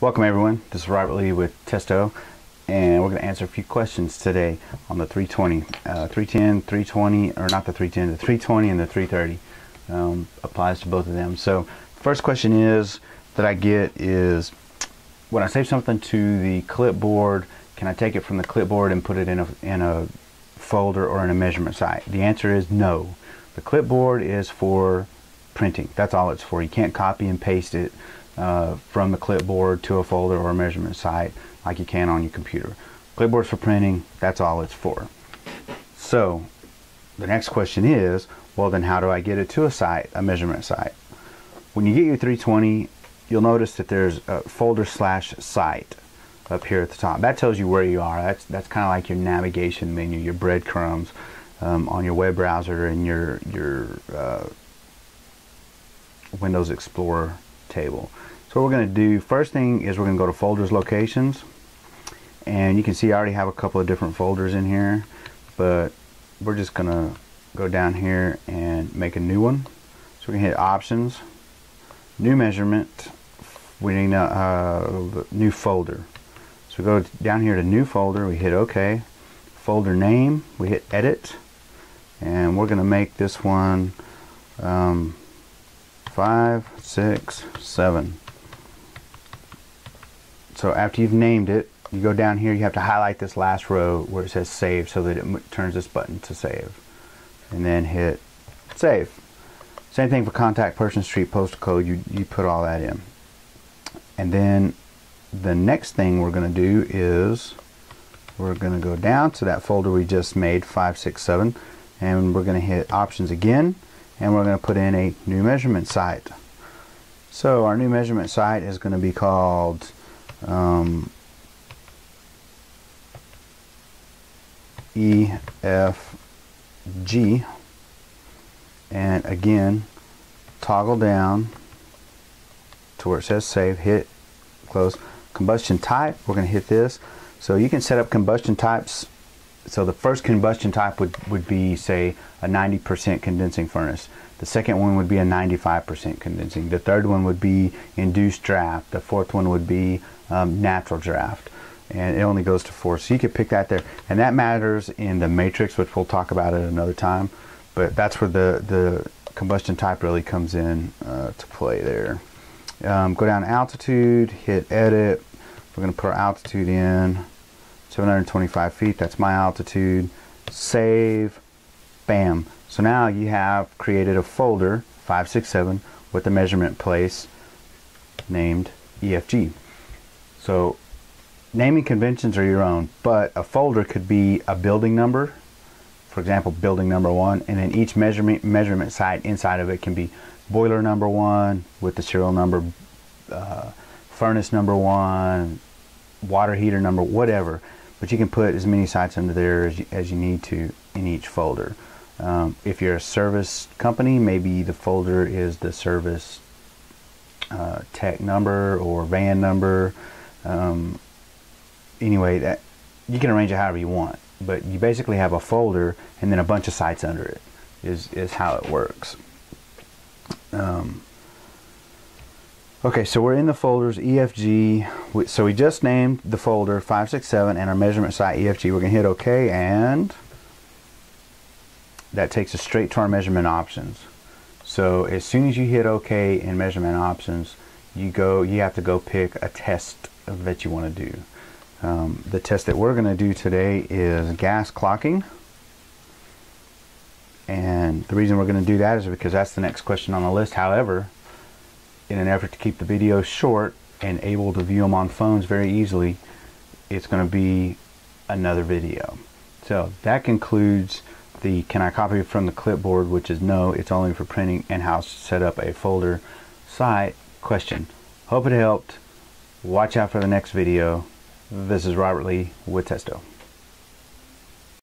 Welcome everyone, this is Robert Lee with Testo and we're going to answer a few questions today on the 320. Uh, 310, 320, or not the 310, the 320 and the 330 um, applies to both of them. So first question is that I get is when I save something to the clipboard, can I take it from the clipboard and put it in a, in a folder or in a measurement site? The answer is no. The clipboard is for printing. That's all it's for. You can't copy and paste it uh, from the clipboard to a folder or a measurement site like you can on your computer. Clipboard's for printing, that's all it's for. So the next question is, well then how do I get it to a site, a measurement site? When you get your 320, you'll notice that there's a folder slash site up here at the top. That tells you where you are. That's, that's kind of like your navigation menu, your breadcrumbs um, on your web browser and your, your uh, Windows Explorer table. So what we're going to do, first thing is we're going to go to folders locations. And you can see I already have a couple of different folders in here. But we're just going to go down here and make a new one. So we're going to hit options, new measurement, we need a uh, new folder. So we go down here to new folder, we hit OK. Folder name, we hit edit. And we're going to make this one um, 5, 6, 7. So after you've named it, you go down here, you have to highlight this last row where it says save so that it turns this button to save. And then hit save. Same thing for contact person, street, postal code, you, you put all that in. And then the next thing we're going to do is we're going to go down to that folder we just made, 567, and we're going to hit options again, and we're going to put in a new measurement site. So our new measurement site is going to be called um, E, F, G, and again, toggle down to where it says save, hit close. Combustion type, we're going to hit this. So you can set up combustion types. So the first combustion type would, would be, say, a 90% condensing furnace. The second one would be a 95% condensing. The third one would be induced draft. The fourth one would be um, natural draft. And it only goes to four. So you could pick that there. And that matters in the matrix, which we'll talk about at another time. But that's where the, the combustion type really comes in uh, to play there. Um, go down altitude, hit edit. We're going to put our altitude in 725 feet. That's my altitude. Save. Bam. So now you have created a folder 567 with the measurement place named EFG. So naming conventions are your own, but a folder could be a building number, for example, building number one, and then each measurement measurement site inside of it can be boiler number one with the serial number, uh, furnace number one, water heater number, whatever. But you can put as many sites under there as you, as you need to in each folder. Um, if you're a service company, maybe the folder is the service uh, tech number or van number. Um, anyway, that you can arrange it however you want, but you basically have a folder and then a bunch of sites under it. Is is how it works. Um, okay, so we're in the folders EFG. So we just named the folder 567 and our measurement site EFG. We're going to hit OK and that takes us straight to our measurement options. So as soon as you hit OK in measurement options, you go. You have to go pick a test that you want to do. Um, the test that we're going to do today is gas clocking. And the reason we're going to do that is because that's the next question on the list. However, in an effort to keep the videos short and able to view them on phones very easily, it's going to be another video. So that concludes the can I copy from the clipboard, which is no, it's only for printing and how to set up a folder site question. Hope it helped. Watch out for the next video. This is Robert Lee with Testo.